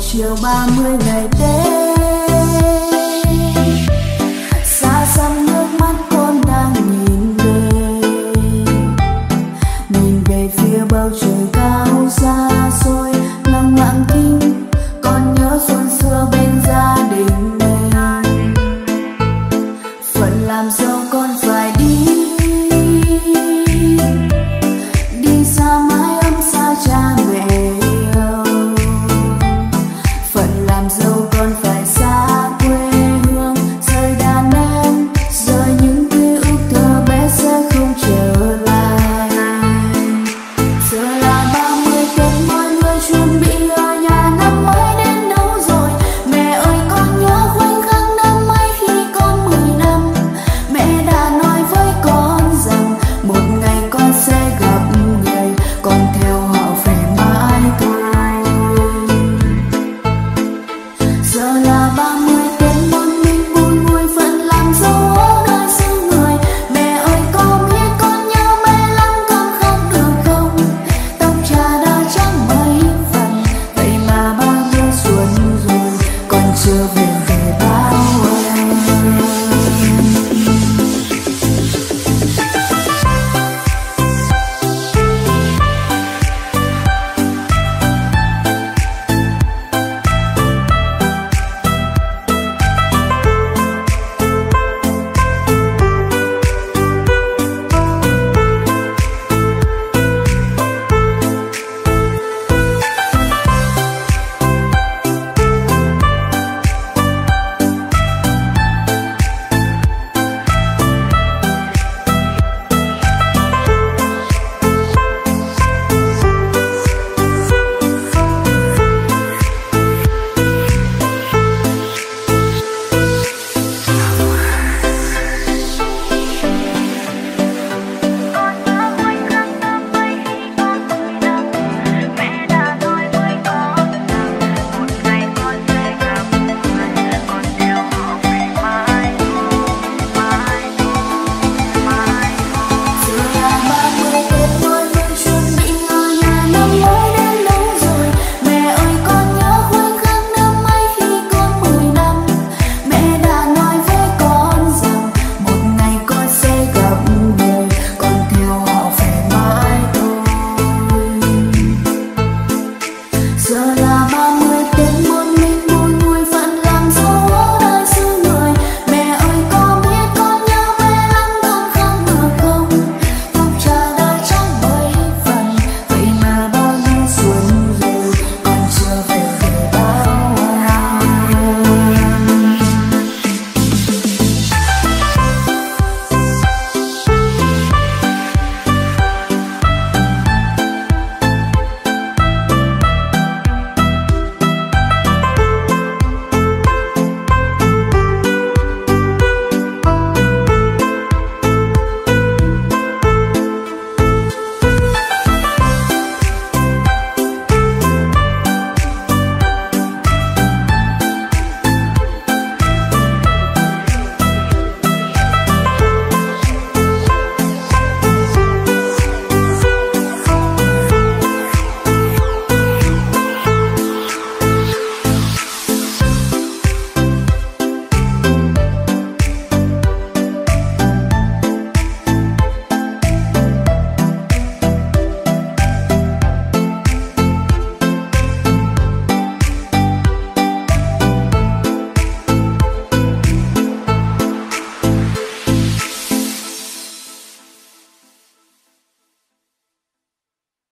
chiều ba mươi ngày tết. 打扮